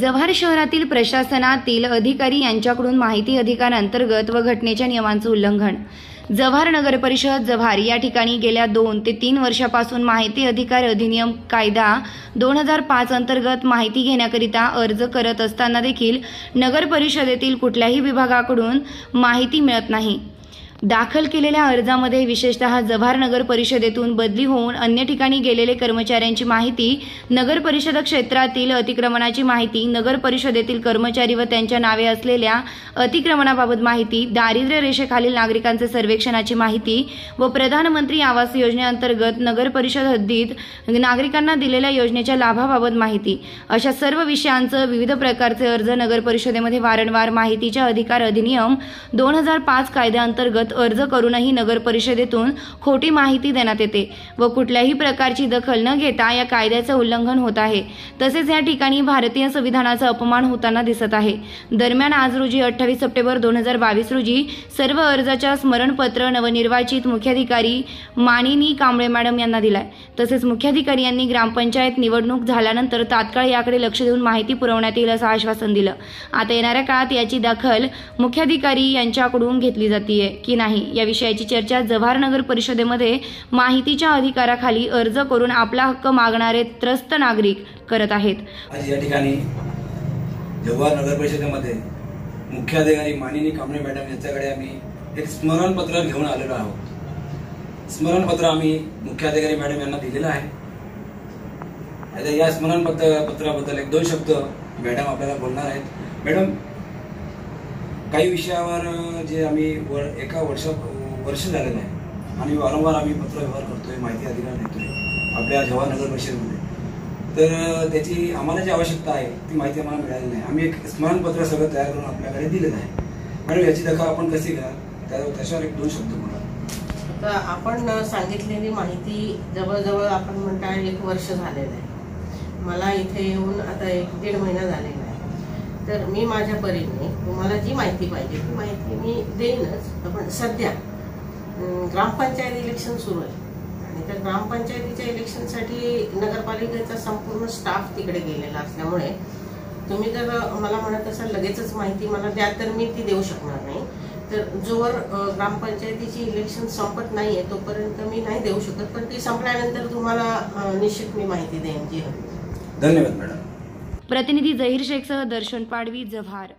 जव्हार शहरातील प्रशासनातील अधिकारी यांच्याकडून माहिती अधिकार अंतर्गत व घटनेच्या नियमांचं उल्लंघन. जव्हार नगर परिषद जव्हार या ठिकाणी गेल्या दोन ते तीन वर्षापासून माहिती अधिकार अधिनियम कायदा दोन हजार पाच अंतर्गत माहिती घेण्याकरिता अर्ज करत असताना देखील नगर परिषदेतील कुठल्याही विभागाकडून माहिती मिळत नाही. दाखल केलेल्या अर्जामध्ये विशेषतः जव्हार नगर परिषदेतून बदली होऊन अन्य ठिकाणी गेलेले कर्मचाऱ्यांची माहिती नगर परिषद क्षेत्रातील अतिक्रमणाची माहिती नगर परिषदेतील कर्मचारी व त्यांच्या नावे असलेल्या अतिक्रमणाबाबत माहिती दारिद्र्य रेषेखालील नागरिकांचे सर्वेक्षणाची माहिती व प्रधानमंत्री आवास योजनेअंतर्गत नगर परिषद हद्दीत नागरिकांना दिलेल्या योजनेच्या लाभाबाबत माहिती. अशा सर्व विषयांचं विविध प्रकारचे अर्ज नगर परिषदेमध्ये वारंवार माहितीच्या अधिकार अधिनियम दोन हजार पाच कायद्याअंतर्गत अर्ज करूनही नगर परिषदेतून खोटी माहिती देण्यात येते व कुठल्याही प्रकारची दखल न घेता या कायद्याचं उल्लंघन होत आहे. तसेच या ठिकाणी भारतीय संविधानाचा अपमान होताना दिसत आहे. दरम्यान आज रोजी अठ्ठावीस सप्टेंबर दोन हजार बावीस रोजी सर्व अर्जाच्या स्मरणपत्र नवनिर्वाचित मुख्याधिकारी मानिनी कांबळे मॅडम यांना दिलाय. तसेच मुख्याधिकारी यांनी ग्रामपंचायत निवडणूक झाल्यानंतर तात्काळ याकडे लक्ष देऊन माहिती पुरवण्यात येईल असं आश्वासन दिलं. आता येणाऱ्या काळात याची दखल मुख्याधिकारी यांच्याकडून घेतली जाते की नाही. या विषयाची चर्चा जव्हार नगर परिषदेमध्ये माहितीच्या अधिकाराखाली अर्ज करून आपला हक्क मागणारे त्रस्त नागरिक करत आहेत. आज या ठिकाणी जव्हार नगर परिषदेमध्ये मुख्याधिकारी मानिनी कांबळे मॅडम यांच्याकडे आम्ही एक स्मरणपत्र घेऊन आलेलो आहोत. स्मरणपत्र आम्ही मुख्याधिकारी मॅडम यांना दिलेलं आहे. आता या स्मरणपत्र पत्राबद्दल एक दोन शब्द मॅडम आपल्याला बोलणार आहेत. मॅडम काही विषयावर जे आम्ही वर एका वर्ष वर्ष झालेलं आहे आणि वारंवार आम्ही पत्रव्यवहार करतोय माहिती अधिकार देतोय आपल्या जवाहर नगर परिषदेमध्ये. तर त्याची आम्हाला जी आवश्यकता आहे ती माहिती आम्हाला मिळाली नाही. आम्ही एक स्मरणपत्र सगळं तयार करून आपल्याकडे दिलेलं आहे मॅडम याची दखल आपण कशी घ्या त्या त्याच्यावर एक दोन शब्द बोला. आता आपण सांगितलेली माहिती जवळजवळ आपण म्हणता एक वर्ष झालेलं आहे. मला इथे येऊन आता एक दीड महिना झालेला आहे. तर मी माझ्या परीने तुम्हाला जी माहिती पाहिजे ती माहिती मी देईनच. पण सध्या ग्रामपंचायत इलेक्शन सुरू आहे. आणि त्या ग्रामपंचायतीच्या इलेक्शनसाठी नगरपालिकेचा संपूर्ण स्टाफ तिकडे गेलेला असल्यामुळे तुम्ही जर मला म्हणत असाल लगेचच माहिती मला द्या तर मी ती देऊ शकणार नाही. तर जोवर ग्रामपंचायतीची इलेक्शन संपत नाहीये तोपर्यंत मी नाही देऊ शकत. पण ती संपल्यानंतर तुम्हाला निश्चित मी माहिती देईन. जी हवी. धन्यवाद मॅडम. प्रतिनिधी जहीर शेखसह दर्शन पाडवी जव्हार.